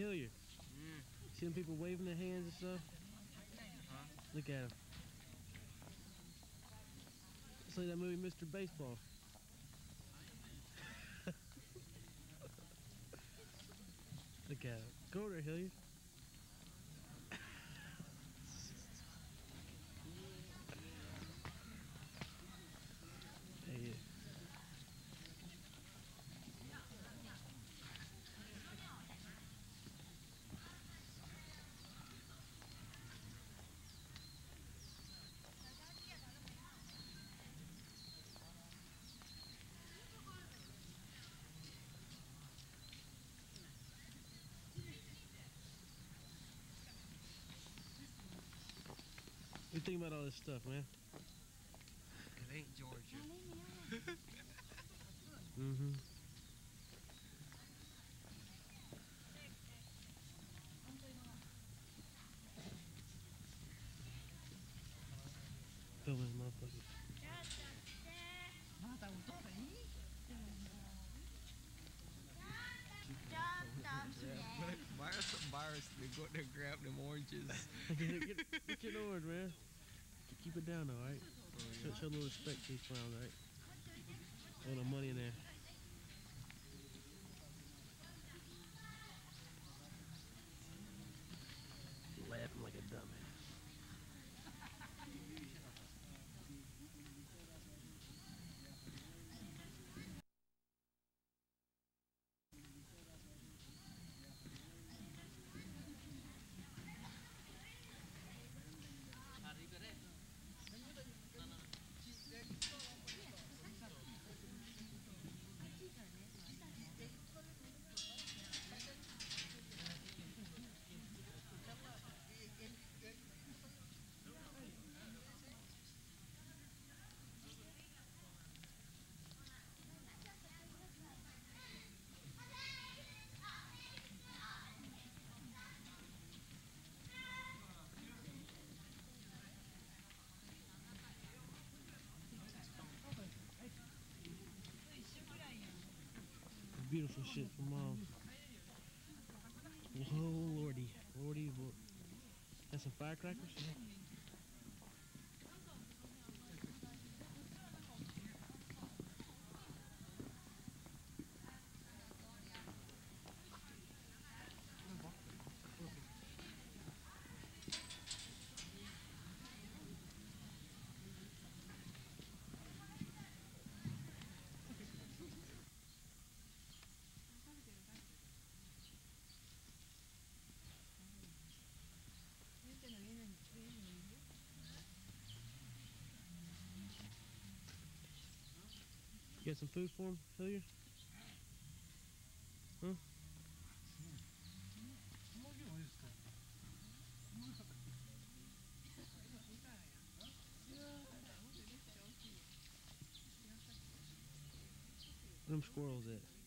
Hey, Hilliard. Mm. See them people waving their hands and stuff? Huh? Look at them. It's like that movie, Mr. Baseball. Look at him. Go over there, Hilliard. What do you think about all this stuff, man? It ain't Georgia. Mm-hmm. Filming motherfucker. Yeah, buy us some virus to go there and grab them oranges. Keep it down, all right? Oh, show, show a little respect to these clowns, all right? All the money in there. Beautiful shit from mom. Oh lordy, lordy, lord. Got some firecrackers? You got some food for him, Hilliard? Huh? Where them squirrels at?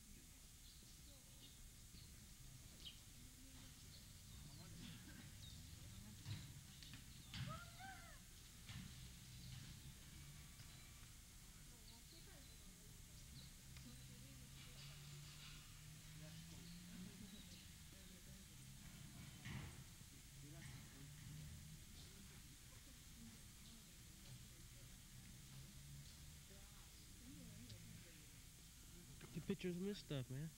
Pictures of this stuff, man.